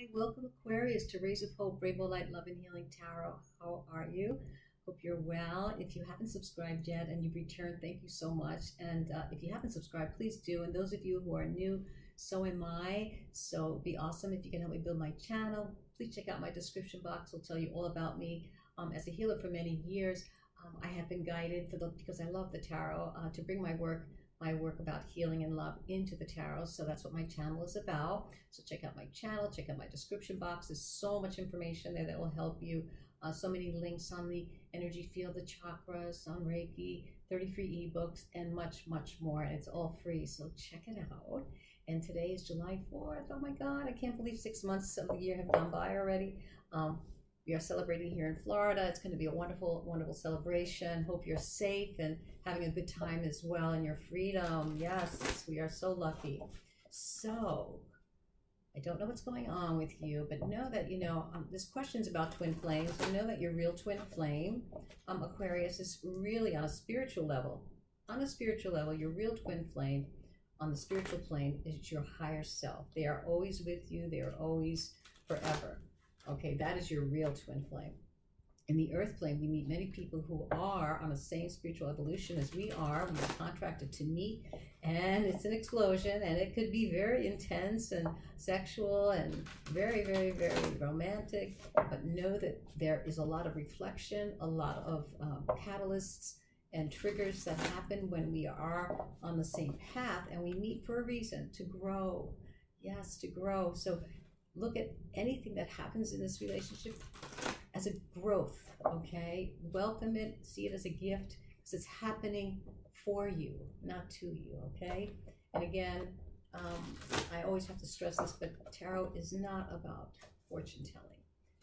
Hi, welcome Aquarius to Rays of Hope, Rainbow Light, Love and Healing Tarot. How are you? Hope you're well. If you haven't subscribed yet and you've returned, thank you so much. And uh, if you haven't subscribed, please do. And those of you who are new, so am I. So be awesome if you can help me build my channel. Please check out my description box. It'll tell you all about me. Um, as a healer for many years, um, I have been guided for the because I love the tarot uh, to bring my work my work about healing and love into the tarot. So that's what my channel is about. So check out my channel, check out my description box. There's so much information there that will help you. Uh, so many links on the energy field, the chakras, on Reiki, 30 free ebooks, and much, much more. And it's all free. So check it out. And today is July 4th. Oh my God, I can't believe six months of the year have gone by already. Um, we are celebrating here in Florida. It's going to be a wonderful, wonderful celebration. Hope you're safe and having a good time as well in your freedom. Yes, we are so lucky. So, I don't know what's going on with you, but know that, you know, um, this question's about twin flames. You know that your real twin flame, um, Aquarius, is really on a spiritual level. On a spiritual level, your real twin flame on the spiritual plane is your higher self. They are always with you. They are always forever. Okay, that is your real twin flame. In the earth plane, we meet many people who are on the same spiritual evolution as we are. We are contracted to meet, and it's an explosion, and it could be very intense and sexual and very, very, very romantic. But know that there is a lot of reflection, a lot of um, catalysts and triggers that happen when we are on the same path and we meet for a reason to grow. Yes, to grow. So look at anything that happens in this relationship as a growth, okay? Welcome it, see it as a gift because it's happening for you, not to you, okay? And again, um, I always have to stress this, but tarot is not about fortune telling.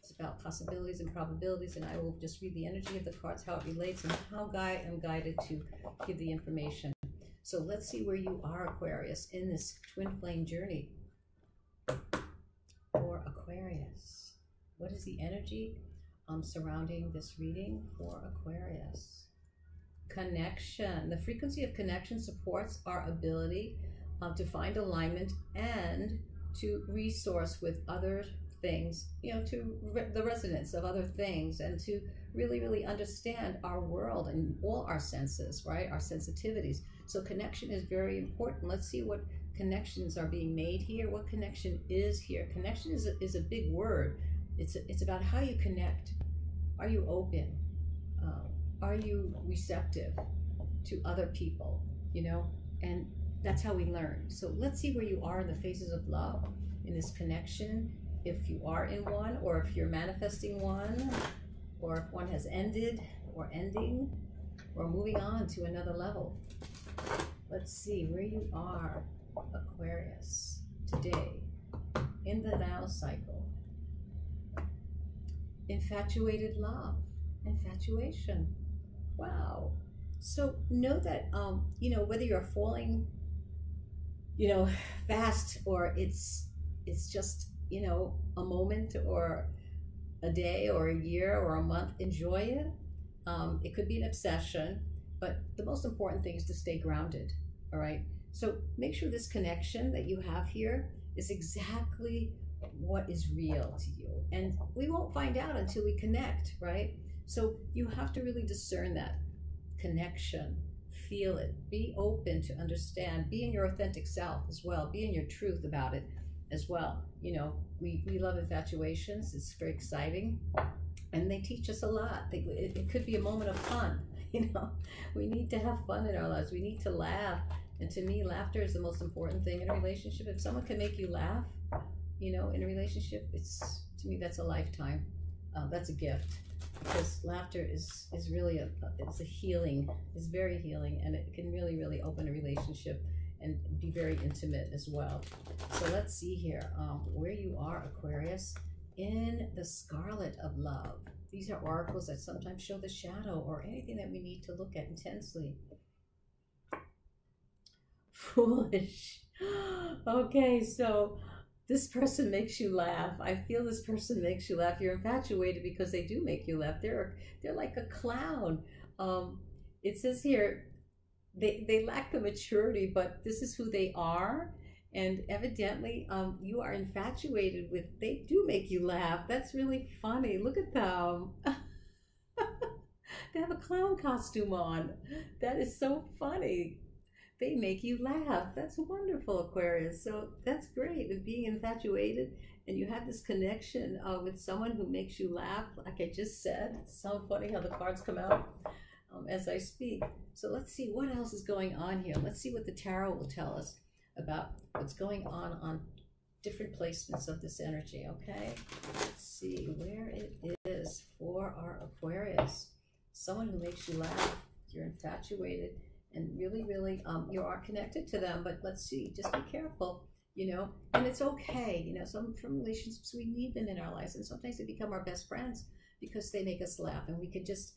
It's about possibilities and probabilities, and I will just read the energy of the cards, how it relates, and how I am guided to give the information. So let's see where you are, Aquarius, in this twin flame journey for Aquarius. What is the energy um, surrounding this reading for Aquarius? Connection. The frequency of connection supports our ability uh, to find alignment and to resource with other things, you know, to re the resonance of other things and to really, really understand our world and all our senses, right? Our sensitivities. So connection is very important. Let's see what connections are being made here, what connection is here. Connection is a, is a big word. It's, a, it's about how you connect. Are you open? Uh, are you receptive to other people? You know, and that's how we learn. So let's see where you are in the phases of love, in this connection, if you are in one, or if you're manifesting one, or if one has ended or ending, or moving on to another level. Let's see where you are Aquarius today in the now cycle. Infatuated love, infatuation. Wow. So know that um, you know whether you're falling, you know, fast or it's it's just you know a moment or a day or a year or a month. Enjoy it. Um, it could be an obsession, but the most important thing is to stay grounded. All right so make sure this connection that you have here is exactly what is real to you. And we won't find out until we connect, right? So you have to really discern that connection, feel it, be open to understand, be in your authentic self as well, be in your truth about it as well. You know, we, we love infatuations, it's very exciting, and they teach us a lot. They, it, it could be a moment of fun, you know. We need to have fun in our lives, we need to laugh and to me, laughter is the most important thing in a relationship. If someone can make you laugh, you know, in a relationship, it's to me that's a lifetime. Uh, that's a gift because laughter is is really a it's a healing. It's very healing, and it can really really open a relationship and be very intimate as well. So let's see here um, where you are, Aquarius, in the scarlet of love. These are oracles that sometimes show the shadow or anything that we need to look at intensely foolish. okay, so this person makes you laugh. I feel this person makes you laugh. You're infatuated because they do make you laugh. They're they're like a clown. Um, it says here they they lack the maturity, but this is who they are, and evidently um, you are infatuated with they do make you laugh. That's really funny. Look at them. They have a clown costume on. That is so funny. They make you laugh. That's wonderful aquarius. So that's great with being infatuated and you have this connection uh, with someone who makes you laugh like i just said. It's so funny how the cards come out um, as i speak. So let's see what else is going on here. Let's see what the tarot will tell us about what's going on on different placements of this energy, okay? Let's see where it is for our Aquarius. Someone who makes you laugh, you're infatuated, and really, really, um, you are connected to them, but let's see, just be careful, you know, and it's okay, you know, some from relationships, we need them in our lives, and sometimes they become our best friends because they make us laugh, and we can just,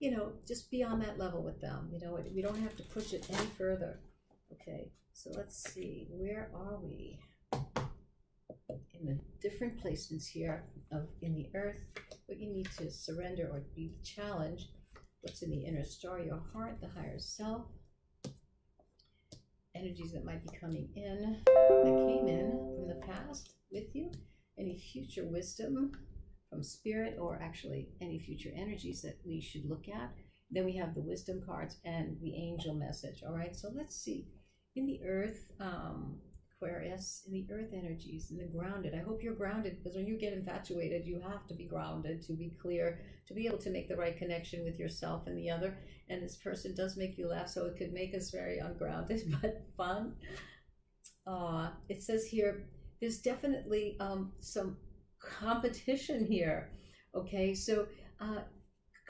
you know, just be on that level with them, you know, we don't have to push it any further, okay? So let's see, where are we? In the different placements here of in the earth, what you need to surrender or be challenged, what's in the inner star, your heart, the higher self, energies that might be coming in, that came in from the past with you, any future wisdom from spirit or actually any future energies that we should look at. Then we have the wisdom cards and the angel message. All right, so let's see in the earth, um, Aquarius, in the earth energies, in the grounded. I hope you're grounded because when you get infatuated, you have to be grounded to be clear, to be able to make the right connection with yourself and the other. And this person does make you laugh, so it could make us very ungrounded, but fun. Uh, it says here, there's definitely um, some competition here. Okay, so uh,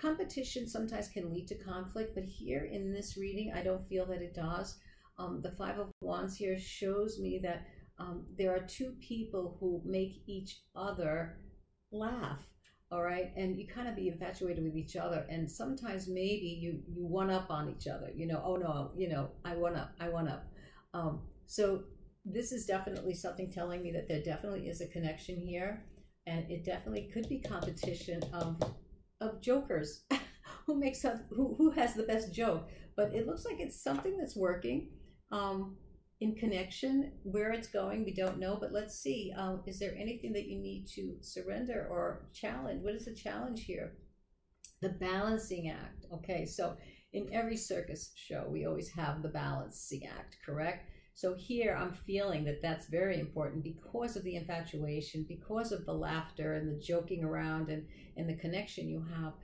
competition sometimes can lead to conflict, but here in this reading, I don't feel that it does um, the Five of Wands here shows me that um, there are two people who make each other laugh. All right, and you kind of be infatuated with each other, and sometimes maybe you you one up on each other. You know, oh no, you know, I one up, I one up. Um, so this is definitely something telling me that there definitely is a connection here, and it definitely could be competition of of jokers. who makes up who, who has the best joke but it looks like it's something that's working um, in connection. Where it's going, we don't know, but let's see. Um, is there anything that you need to surrender or challenge? What is the challenge here? The balancing act. Okay, so in every circus show, we always have the balancing act, correct? So here I'm feeling that that's very important because of the infatuation, because of the laughter and the joking around and, and the connection you have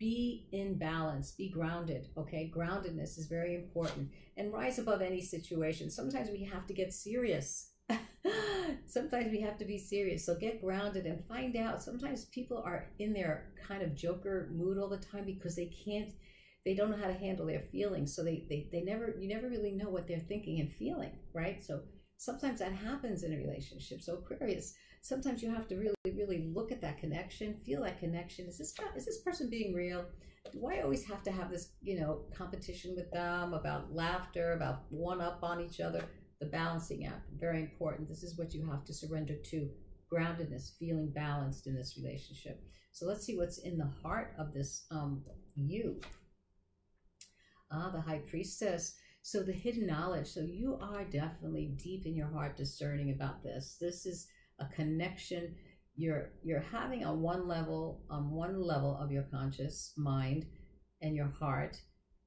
be in balance, be grounded. Okay, groundedness is very important and rise above any situation. Sometimes we have to get serious. Sometimes we have to be serious. So get grounded and find out. Sometimes people are in their kind of joker mood all the time because they can't, they don't know how to handle their feelings. So they, they, they never, you never really know what they're thinking and feeling, right? So sometimes that happens in a relationship. So Aquarius, sometimes you have to really, really look at that connection, feel that connection. Is this is this person being real? Do I always have to have this, you know, competition with them about laughter, about one up on each other? The balancing act, very important. This is what you have to surrender to groundedness, feeling balanced in this relationship. So let's see what's in the heart of this um, you. Ah, the high priestess. So the hidden knowledge. So you are definitely deep in your heart discerning about this. This is a connection. You're you're having on one level on one level of your conscious mind and your heart.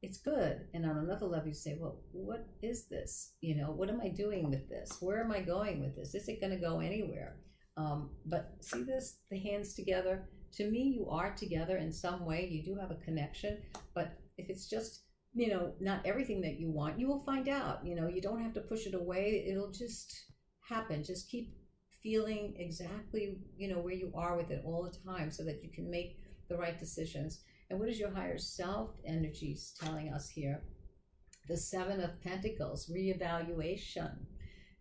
It's good. And on another level you say well what is this? You know what am i doing with this? Where am i going with this? Is it going to go anywhere? Um, but see this the hands together? To me you are together in some way. You do have a connection. But if it's just you know not everything that you want you will find out you know you don't have to push it away it'll just happen. Just keep feeling exactly you know where you are with it all the time so that you can make the right decisions. And what is your higher self energies telling us here? The seven of pentacles reevaluation.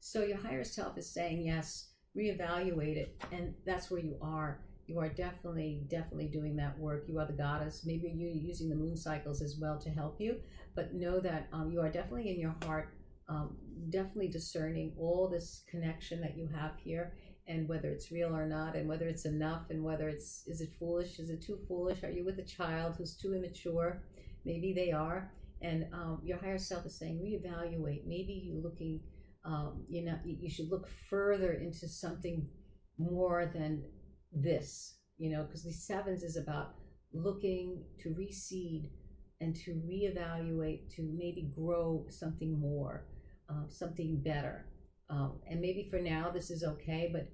So your higher self is saying yes reevaluate it and that's where you are you are definitely definitely doing that work. You are the goddess. Maybe you're using the moon cycles as well to help you but know that um, you are definitely in your heart um, definitely discerning all this connection that you have here and whether it's real or not and whether it's enough and whether it's is it foolish? Is it too foolish? Are you with a child who's too immature? Maybe they are and um, your higher self is saying reevaluate. Maybe you're looking um, you know, you should look further into something more than this, you know, because the sevens is about looking to reseed and to reevaluate, to maybe grow something more, uh, something better. Um, and maybe for now this is okay, but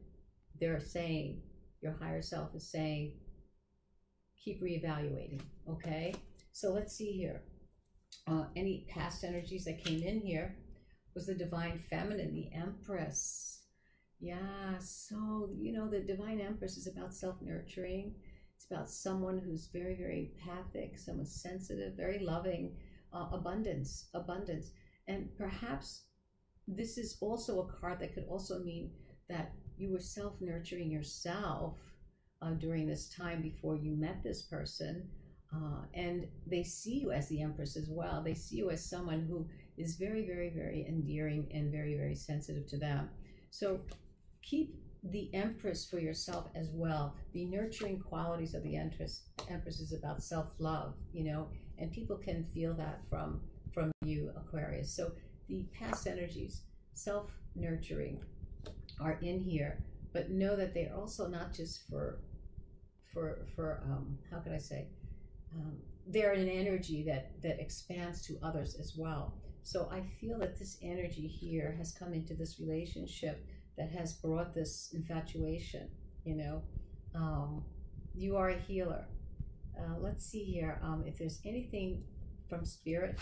they're saying, your higher self is saying, keep reevaluating, okay? So let's see here. Uh, any past energies that came in here was the divine feminine, the empress. Yeah, so, you know, the divine empress is about self nurturing. It's about someone who's very, very empathic, someone sensitive, very loving, uh, abundance, abundance. And perhaps this is also a card that could also mean that you were self nurturing yourself uh, during this time before you met this person. Uh, and they see you as the Empress as well. They see you as someone who is very, very, very endearing and very, very sensitive to them. So keep the Empress for yourself as well. The nurturing qualities of the Empress, Empress is about self-love, you know, and people can feel that from from you, Aquarius. So the past energies, self-nurturing, are in here, but know that they're also not just for for for um, how can I say um, they're an energy that that expands to others as well. So I feel that this energy here has come into this relationship that has brought this infatuation. You know, um, you are a healer. Uh, let's see here um, if there's anything from spirit.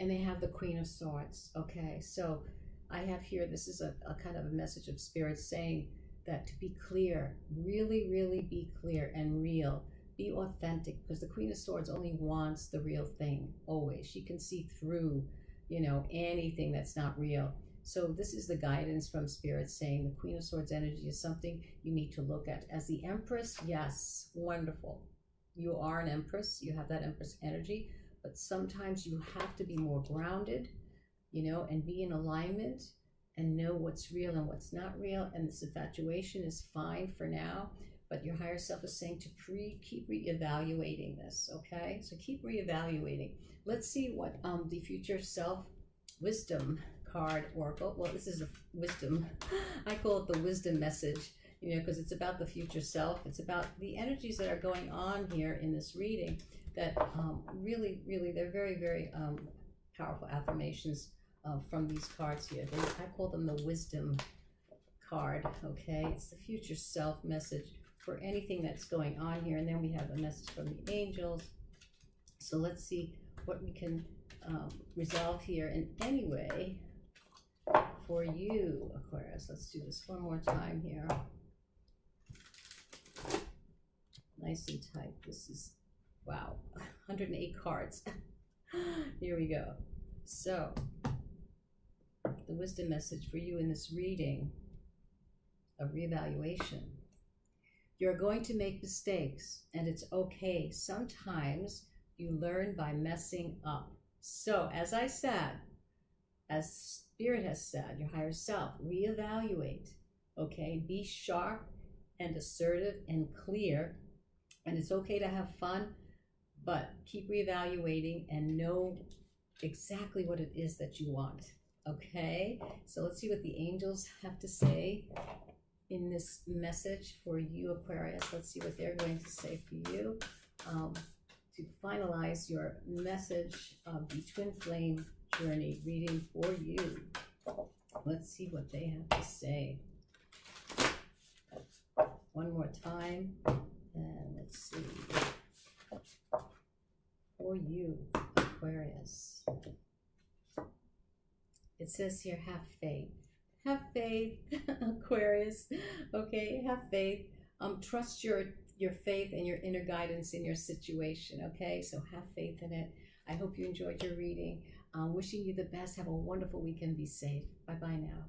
And they have the Queen of Swords. Okay, so I have here, this is a, a kind of a message of spirit saying that to be clear, really, really be clear and real. Be authentic because the Queen of Swords only wants the real thing always. She can see through, you know, anything that's not real. So this is the guidance from Spirit saying the Queen of Swords energy is something you need to look at. As the Empress, yes, wonderful. You are an Empress. You have that Empress energy. But sometimes you have to be more grounded, you know, and be in alignment and know what's real and what's not real. And this infatuation is fine for now, but your higher self is saying to pre keep reevaluating this. Okay, so keep reevaluating. Let's see what um, the future self wisdom card oracle. Well, this is a wisdom. I call it the wisdom message. You know, because it's about the future self. It's about the energies that are going on here in this reading. That um, really, really, they're very, very um, powerful affirmations uh, from these cards here. They, I call them the wisdom card, okay? It's the future self message for anything that's going on here. And then we have a message from the angels. So let's see what we can um, resolve here in any way for you, Aquarius. Let's do this one more time here. Nice and tight. This is, wow, 108 cards. here we go. So, the wisdom message for you in this reading of reevaluation. You're going to make mistakes, and it's okay. Sometimes you learn by messing up. So, as I said, as Spirit has said, your higher self, reevaluate. Okay, be sharp and assertive and clear. And it's okay to have fun, but keep reevaluating and know exactly what it is that you want. Okay, so let's see what the angels have to say in this message for you, Aquarius. Let's see what they're going to say for you um, to finalize your message of the twin flame journey reading for you. Let's see what they have to say. One more time, and let's see. For you, Aquarius. It says here, have faith. Have faith, Aquarius. Okay, have faith. Um, trust your your faith and your inner guidance in your situation. Okay, so have faith in it. I hope you enjoyed your reading. Um, wishing you the best. Have a wonderful weekend. Be safe. Bye bye now.